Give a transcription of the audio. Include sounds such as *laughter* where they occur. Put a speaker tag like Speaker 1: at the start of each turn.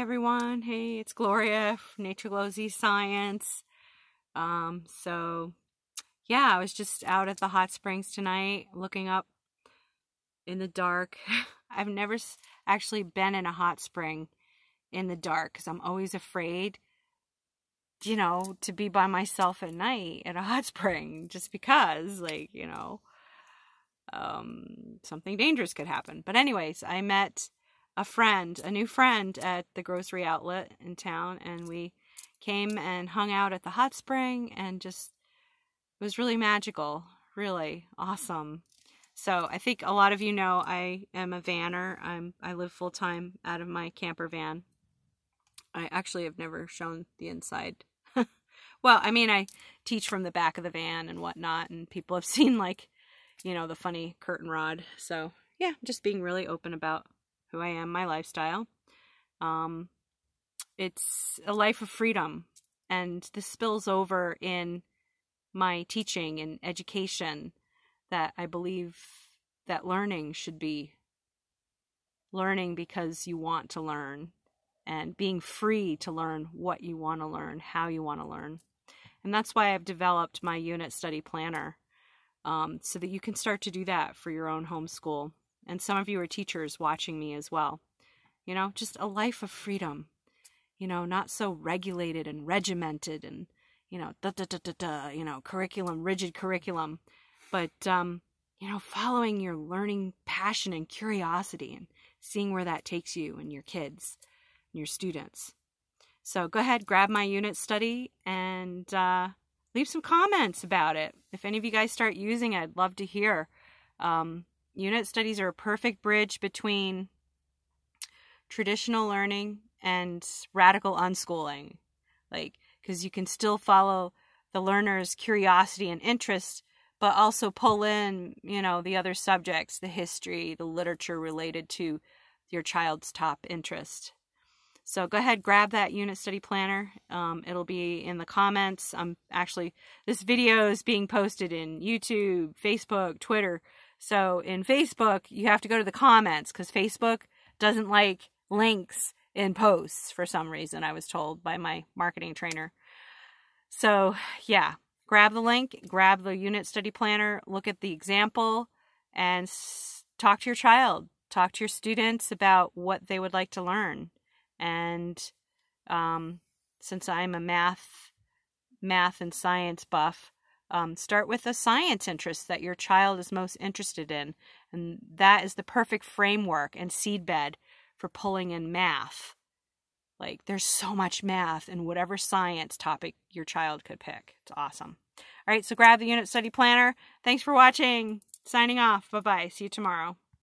Speaker 1: Everyone, hey, it's Gloria Nature Glows E Science. Um, so yeah, I was just out at the hot springs tonight looking up in the dark. *laughs* I've never actually been in a hot spring in the dark because I'm always afraid, you know, to be by myself at night at a hot *laughs* spring just because, like, you know, um, something dangerous could happen. But, anyways, I met a friend, a new friend at the grocery outlet in town, and we came and hung out at the hot spring and just it was really magical, really awesome. So I think a lot of you know I am a vanner. I'm I live full time out of my camper van. I actually have never shown the inside. *laughs* well, I mean I teach from the back of the van and whatnot, and people have *laughs* seen like, you know, the funny curtain rod. So yeah, just being really open about who I am, my lifestyle. Um, it's a life of freedom, and this spills over in my teaching and education that I believe that learning should be learning because you want to learn and being free to learn what you want to learn, how you want to learn. And that's why I've developed my unit study planner um, so that you can start to do that for your own homeschool. And some of you are teachers watching me as well. You know, just a life of freedom. You know, not so regulated and regimented and, you know, da da da da da, you know, curriculum, rigid curriculum. But, um, you know, following your learning passion and curiosity and seeing where that takes you and your kids and your students. So go ahead, grab my unit study and uh, leave some comments about it. If any of you guys start using it, I'd love to hear. Um, unit studies are a perfect bridge between traditional learning and radical unschooling. Like, because you can still follow the learner's curiosity and interest, but also pull in, you know, the other subjects, the history, the literature related to your child's top interest. So go ahead, grab that unit study planner. Um, it'll be in the comments. I'm actually, this video is being posted in YouTube, Facebook, Twitter. So in Facebook, you have to go to the comments because Facebook doesn't like links in posts for some reason, I was told by my marketing trainer. So yeah, grab the link, grab the unit study planner, look at the example, and talk to your child. Talk to your students about what they would like to learn. And um, since I'm a math, math and science buff, um, start with a science interest that your child is most interested in. And that is the perfect framework and seedbed for pulling in math. Like, there's so much math in whatever science topic your child could pick. It's awesome. All right, so grab the unit study planner. Thanks for watching. Signing off. Bye bye. See you tomorrow.